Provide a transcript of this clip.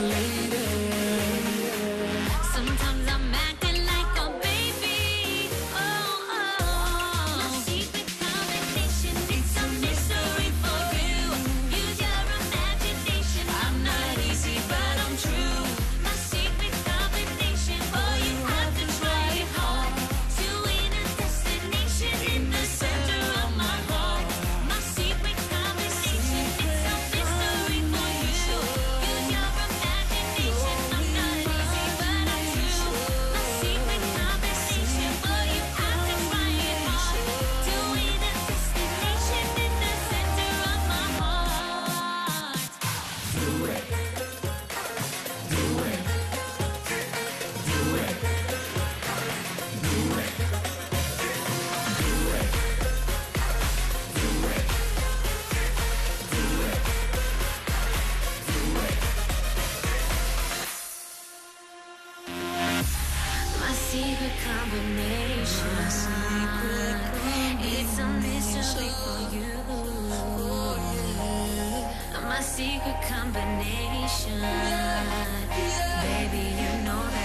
late. secret combination. My secret combination. It's a mystery for you. For you. My secret combination. Yeah, yeah. Baby, you know that.